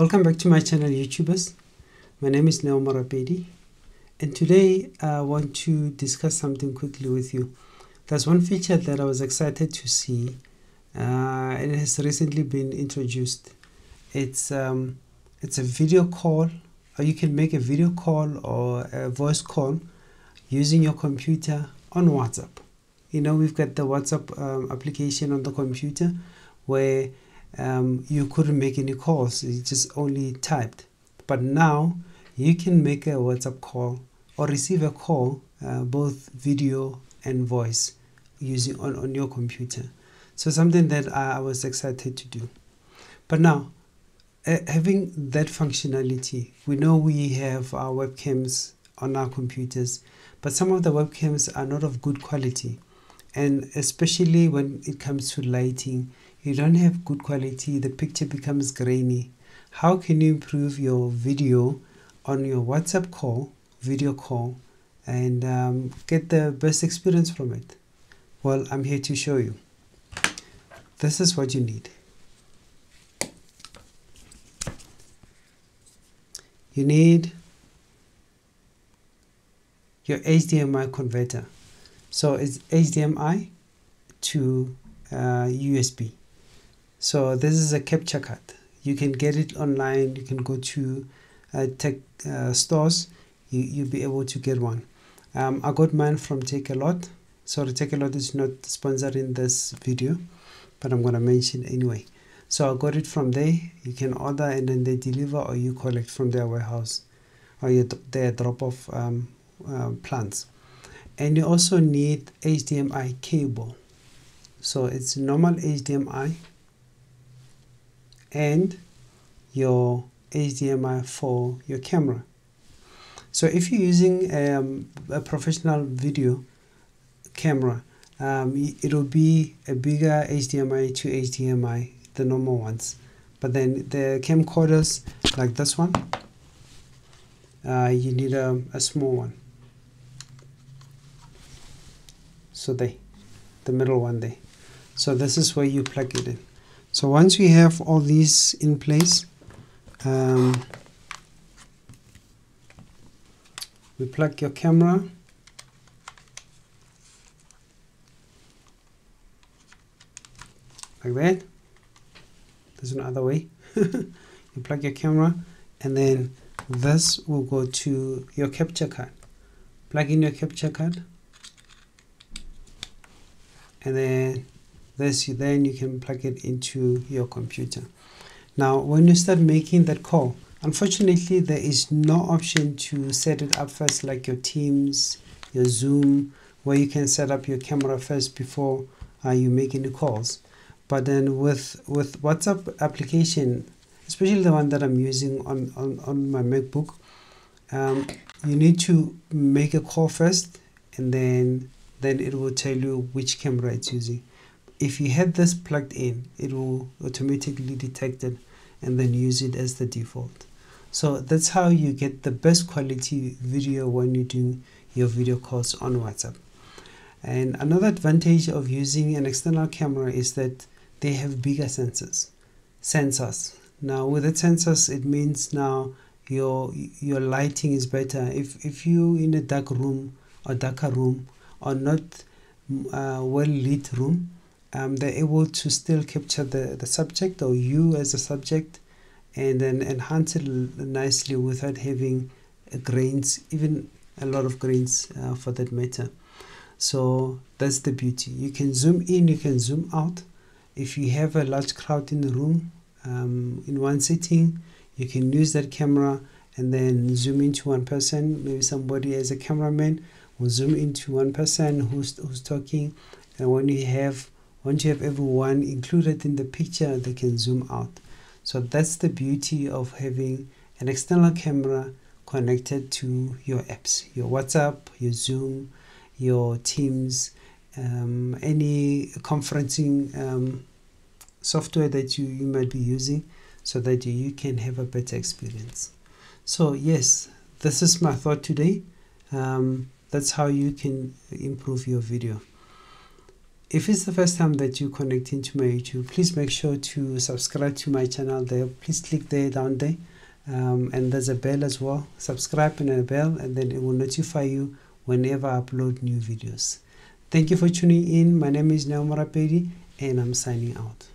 Welcome back to my channel YouTubers. My name is Neo Morapedi and today I want to discuss something quickly with you. There's one feature that I was excited to see. Uh, it has recently been introduced. It's um, it's a video call or you can make a video call or a voice call using your computer on WhatsApp. You know we've got the WhatsApp um, application on the computer where um, you couldn't make any calls you just only typed. But now you can make a whatsapp call or receive a call uh, both video and voice using on, on your computer. So something that I, was excited to do. But now uh, having that functionality we know we have our webcams on our computers but some of the webcams are not of good quality. And especially when it comes to lighting you don't have good quality the picture becomes grainy. How can you improve your video on your whatsapp call video call and um, get the best experience from it? Well i'm here to show you. This is what you need. You need your HDMI converter. So it's HDMI to uh, USB so this is a capture card. You can get it online. You can go to uh, tech uh, stores. You, you'll be able to get one. Um, I got mine from Takealot sorry Takealot is not sponsoring this video but I'm gonna mention anyway. So I got it from there. You can order and then they deliver or you collect from their warehouse or you, their drop off um, uh, plants. And you also need HDMI cable. So it's normal HDMI and your HDMI for your camera. So if you're using um, a professional video camera, um, it'll be a bigger HDMI to HDMI, the normal ones. But then the camcorders like this one, uh, you need a, a small one. So they, the middle one there. So this is where you plug it in so once we have all these in place um, we plug your camera. Like that. There's another way. You plug your camera and then this will go to your capture card. Plug in your capture card. And then this then you can plug it into your computer. Now when you start making that call unfortunately there is no option to set it up first like your teams your zoom where you can set up your camera first before uh, you make any calls. But then with with whatsapp application especially the one that i'm using on on, on my macbook um, you need to make a call first and then then it will tell you which camera it's using if you have this plugged in it will automatically detect it and then use it as the default. So that's how you get the best quality video when you do your video calls on whatsapp. And another advantage of using an external camera is that they have bigger sensors sensors. Now with the sensors it means now your your lighting is better. If if you in a dark room or darker room or not uh, well lit room um, they're able to still capture the, the subject or you as a subject and then enhance it nicely without having grains, even a lot of grains uh, for that matter. So that's the beauty. You can zoom in, you can zoom out. If you have a large crowd in the room um, in one sitting, you can use that camera and then zoom into one person. Maybe somebody as a cameraman will zoom into one person who's, who's talking. And when you have once you have everyone included in the picture they can zoom out? So that's the beauty of having an external camera connected to your apps your whatsapp your zoom your teams um, any conferencing um, software that you, you might be using so that you can have a better experience. So yes this is my thought today. Um, that's how you can improve your video if it's the first time that you connect into my youtube please make sure to subscribe to my channel there. Please click there down there um, and there's a bell as well. Subscribe and a bell and then it will notify you whenever i upload new videos. Thank you for tuning in. My name is Neo Morapedi and i'm signing out